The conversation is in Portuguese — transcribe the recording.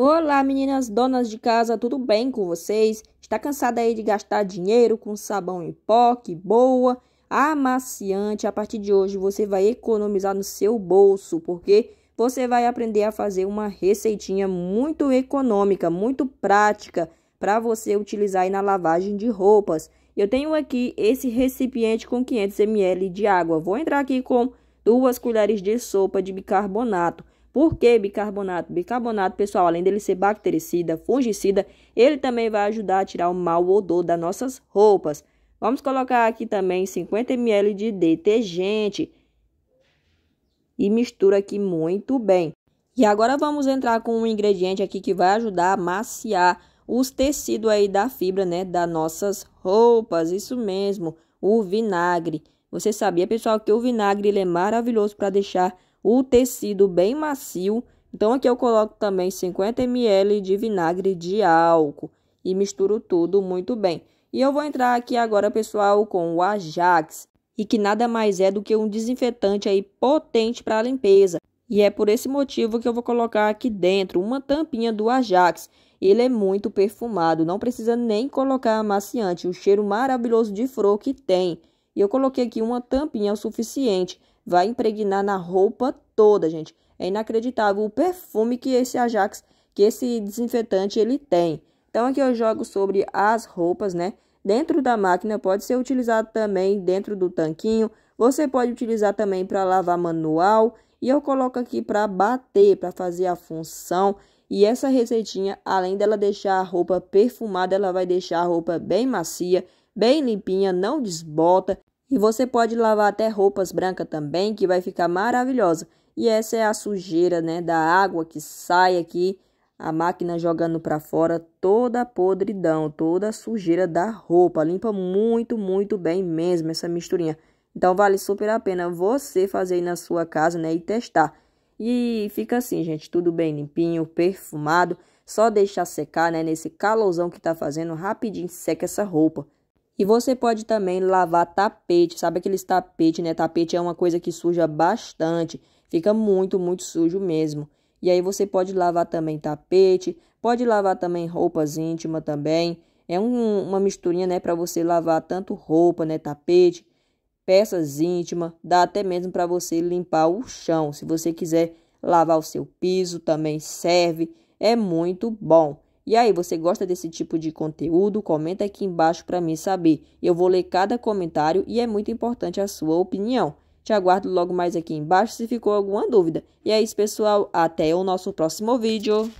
Olá, meninas donas de casa, tudo bem com vocês? Está cansada aí de gastar dinheiro com sabão em pó, que boa, amaciante? A partir de hoje você vai economizar no seu bolso, porque você vai aprender a fazer uma receitinha muito econômica, muito prática para você utilizar aí na lavagem de roupas. Eu tenho aqui esse recipiente com 500 ml de água. Vou entrar aqui com duas colheres de sopa de bicarbonato. Por que bicarbonato? Bicarbonato, pessoal, além dele ser bactericida, fungicida, ele também vai ajudar a tirar o mau odor das nossas roupas. Vamos colocar aqui também 50 ml de detergente e mistura aqui muito bem. E agora vamos entrar com um ingrediente aqui que vai ajudar a maciar os tecidos aí da fibra, né, das nossas roupas, isso mesmo, o vinagre. Você sabia, pessoal, que o vinagre ele é maravilhoso para deixar o tecido bem macio. Então aqui eu coloco também 50 ml de vinagre de álcool e misturo tudo muito bem. E eu vou entrar aqui agora, pessoal, com o Ajax, e que nada mais é do que um desinfetante aí potente para limpeza. E é por esse motivo que eu vou colocar aqui dentro uma tampinha do Ajax. Ele é muito perfumado, não precisa nem colocar amaciante, o cheiro maravilhoso de flor que tem. E eu coloquei aqui uma tampinha o suficiente vai impregnar na roupa toda, gente. É inacreditável o perfume que esse Ajax, que esse desinfetante ele tem. Então aqui eu jogo sobre as roupas, né? Dentro da máquina pode ser utilizado também dentro do tanquinho. Você pode utilizar também para lavar manual. E eu coloco aqui para bater, para fazer a função. E essa receitinha, além dela deixar a roupa perfumada, ela vai deixar a roupa bem macia, bem limpinha, não desbota. E você pode lavar até roupas brancas também, que vai ficar maravilhosa. E essa é a sujeira, né, da água que sai aqui, a máquina jogando para fora toda a podridão, toda a sujeira da roupa. Limpa muito, muito bem mesmo essa misturinha. Então vale super a pena você fazer aí na sua casa, né, e testar. E fica assim, gente, tudo bem limpinho, perfumado. Só deixar secar, né, nesse calorzão que tá fazendo, rapidinho seca essa roupa. E você pode também lavar tapete, sabe aqueles tapete, né? Tapete é uma coisa que suja bastante, fica muito, muito sujo mesmo. E aí você pode lavar também tapete, pode lavar também roupas íntimas também. É um, uma misturinha, né, para você lavar tanto roupa, né, tapete, peças íntimas, dá até mesmo para você limpar o chão. Se você quiser lavar o seu piso, também serve. É muito bom. E aí, você gosta desse tipo de conteúdo? Comenta aqui embaixo para mim saber. Eu vou ler cada comentário e é muito importante a sua opinião. Te aguardo logo mais aqui embaixo se ficou alguma dúvida. E é isso, pessoal. Até o nosso próximo vídeo.